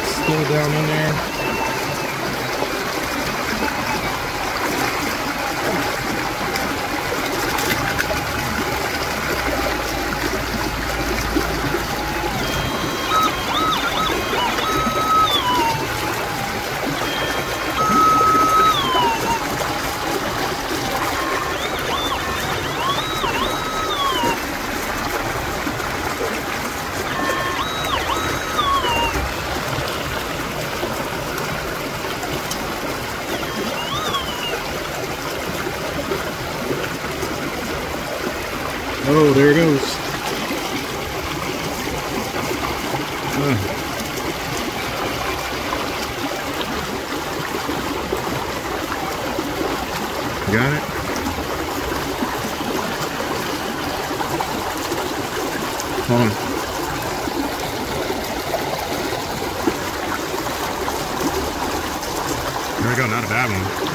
It's still down in there. Oh, there it goes. Got it? Hold on. There we go, not a bad one.